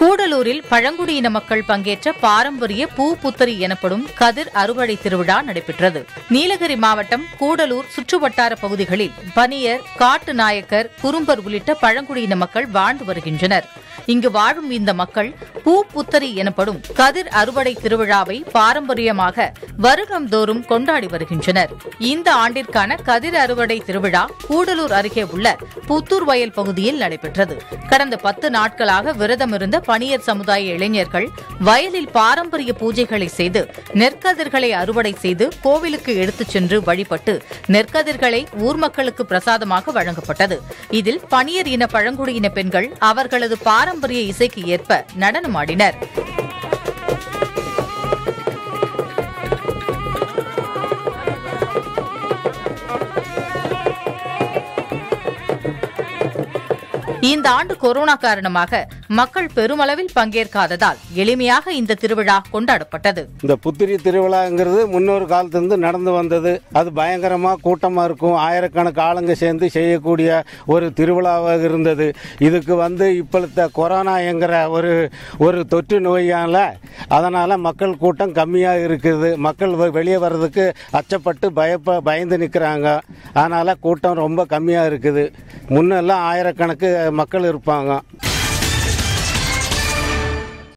கூடலூரில் பழங்குடியின மக்கள் பங்கேற்ற பாரம்பரிய பூ புத்தரி எனப்படும் கதிர் அறுவடை திருவிழா நடைபெற்றது. நீலகிரி மாவட்டம் கூடலூர் சுற்றுவட்டார பகுதிகளில் பனியர் காட்டு நாயக்கர் குறும்பர் உள்ளிட்ட பழங்குடியின மக்கள் வாழ்ந்து வருகின்றனர். இங்கு வாழும் இந்த மக்கள் பூ புத்தரி எனப்படும் கதிர் அறுவடை திருவிழாவை பாரம்பரியமாக வருடந்தோறும் கொண்டாடி வருகின்றனர். இந்த ஆண்டிற்கான கதிர் அறுவடை திருவிழா கூடலூர் அருகே உள்ள புத்தூர் வயல் பகுதியில் நடைபெற்றது. கடந்த பத்து நாட்களாக விரதமிருந்த பணியர் சமுதாய இளைஞர்கள் வயலில் பாரம்பரிய பூஜைகளை செய்து நெற்கதிர்களை அறுவடை செய்து கோவிலுக்கு எடுத்துச் சென்று வழிபட்டு நெற்கதிர்களை ஊர் மக்களுக்கு பிரசாதமாக வழங்கப்பட்டது. இதில் பணியர் இன பழங்குடியின பெண்கள் அவர்களது பாரம்பரிய இசைக்கு ஏற்ப நடனமாடினர். இந்த ஆண்டு கொரோனா காரணமாக மக்கள் பெருமளவில் பங்கேற்காததால் எளிமையாக இந்த திருவிழா கொண்டாடப்பட்டது. இந்த புத்திரி திருவிழாங்கிறது முன்னொரு காலத்திலிருந்து நடந்து வந்தது. அது பயங்கரமாக கூட்டமாக இருக்கும். ஆயிரக்கணக்கு ஆளுங்க சேர்ந்து செய்யக்கூடிய ஒரு திருவிழாவாக இருந்தது. இதுக்கு வந்து இப்பொழுத்த கொரோனா என்கிற ஒரு ஒரு தொற்று நோயால் அதனால் மக்கள் கூட்டம் கம்மியாக இருக்குது. மக்கள் வெ- வெளியே வர்றதுக்கு அச்சப்பட்டு பயப்ப பயந்து நிற்கிறாங்க அதனால் கூட்டம் ரொம்ப கம்மியாக இருக்குது. முன்னெல்லாம் ஆயிரக்கணக்கு மக்கள் இருப்பாங்க.